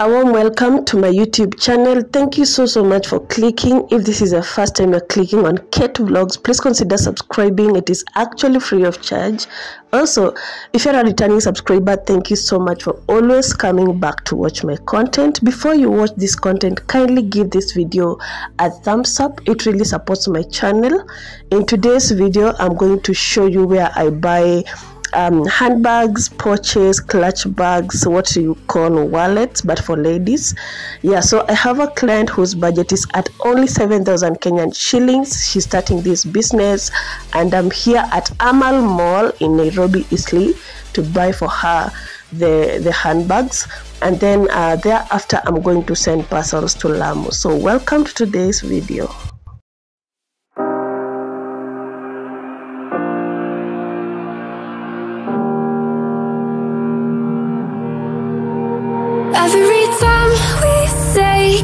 A warm welcome to my YouTube channel. Thank you so so much for clicking. If this is the first time you're clicking on Kate Vlogs, please consider subscribing. It is actually free of charge. Also, if you're a returning subscriber, thank you so much for always coming back to watch my content. Before you watch this content, kindly give this video a thumbs up. It really supports my channel. In today's video, I'm going to show you where I buy um, handbags, pouches, clutch bags, what you call wallets, but for ladies. Yeah, so I have a client whose budget is at only 7,000 Kenyan shillings. She's starting this business, and I'm here at Amal Mall in Nairobi, Eastleigh, to buy for her the the handbags and then uh, thereafter i'm going to send parcels to lamu so welcome to today's video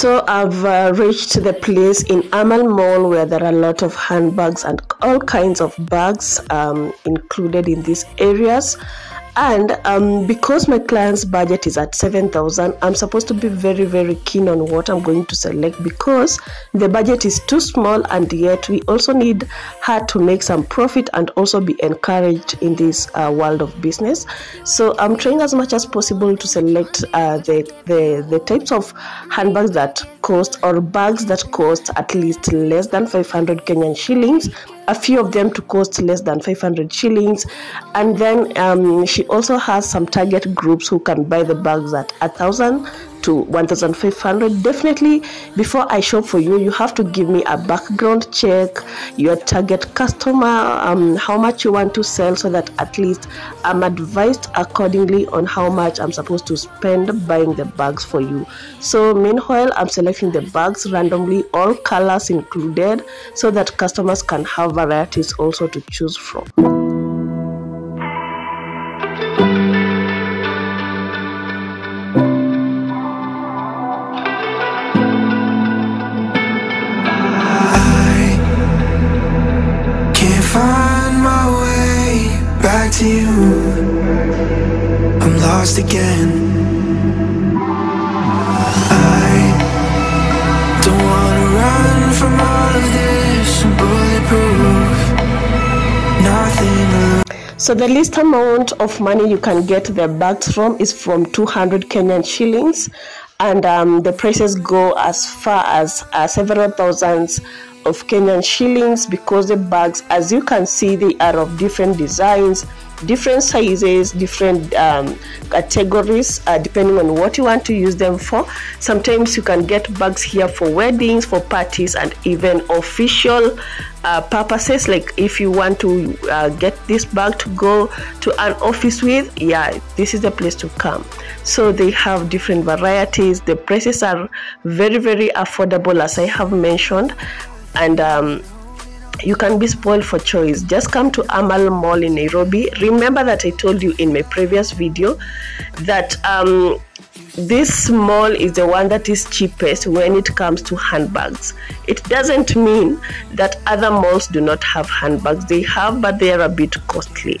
So I've uh, reached the place in Amal Mall where there are a lot of handbags and all kinds of bags um, included in these areas. And um, because my client's budget is at 7,000, I'm supposed to be very, very keen on what I'm going to select because the budget is too small and yet we also need her to make some profit and also be encouraged in this uh, world of business. So I'm trying as much as possible to select uh, the, the, the types of handbags that cost or bags that cost at least less than 500 Kenyan shillings a few of them to cost less than 500 shillings. And then um, she also has some target groups who can buy the bags at a thousand to 1500 definitely before i shop for you you have to give me a background check your target customer um, how much you want to sell so that at least i'm advised accordingly on how much i'm supposed to spend buying the bags for you. So meanwhile i'm selecting the bags randomly all colors included so that customers can have varieties also to choose from find my way back to you. I'm lost again. I don't wanna run from all of this. Bulletproof. Nothing. So the least amount of money you can get the bags from is from 200 Kenyan shillings, and um, the prices go as far as uh, several thousands of Kenyan shillings because the bags, as you can see, they are of different designs, different sizes, different um, categories, uh, depending on what you want to use them for. Sometimes you can get bags here for weddings, for parties, and even official uh, purposes. Like if you want to uh, get this bag to go to an office with, yeah, this is the place to come. So they have different varieties. The prices are very, very affordable, as I have mentioned, and um, you can be spoiled for choice. Just come to Amal Mall in Nairobi. Remember that I told you in my previous video that um, this mall is the one that is cheapest when it comes to handbags. It doesn't mean that other malls do not have handbags. They have, but they are a bit costly.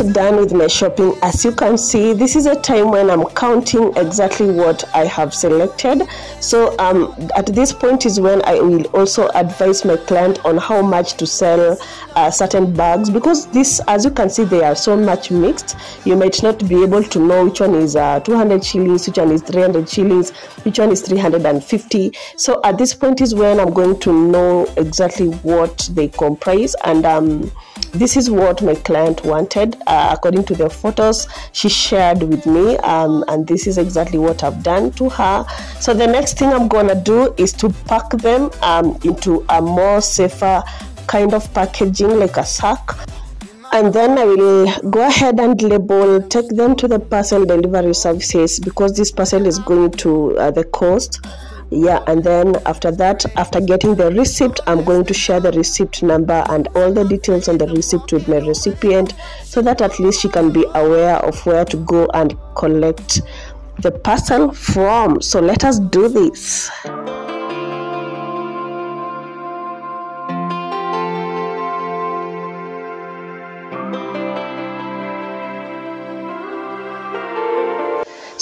almost done with my shopping as you can see. This is a time when i'm counting exactly what i have selected. So um, at this point is when i will also advise my client on how much to sell uh, certain bags because this as you can see they are so much mixed. You might not be able to know which one is uh, 200 shillings which one is 300 shillings which one is 350 so at this point is when i'm going to know exactly what they comprise and um, this is what my client wanted uh, according to the photos she shared with me um, and this is exactly what i've done to her. So the next thing i'm gonna do is to pack them um, into a more safer kind of packaging like a sack. And then I will go ahead and label, take them to the parcel delivery services because this parcel is going to uh, the coast yeah and then after that after getting the receipt i'm going to share the receipt number and all the details on the receipt with my recipient so that at least she can be aware of where to go and collect the parcel from. So let us do this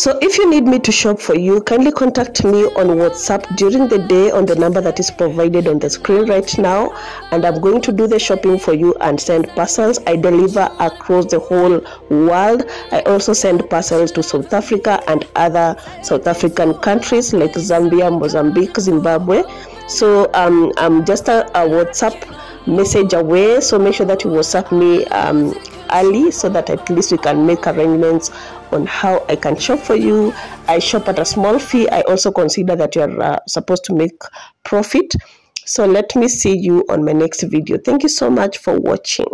So if you need me to shop for you, kindly contact me on WhatsApp during the day on the number that is provided on the screen right now. And I'm going to do the shopping for you and send parcels. I deliver across the whole world. I also send parcels to South Africa and other South African countries like Zambia, Mozambique, Zimbabwe. So um, I'm just a, a WhatsApp message away. So make sure that you WhatsApp me um, early so that at least we can make arrangements on how I can shop for you. I shop at a small fee. I also consider that you're uh, supposed to make profit. So let me see you on my next video. Thank you so much for watching.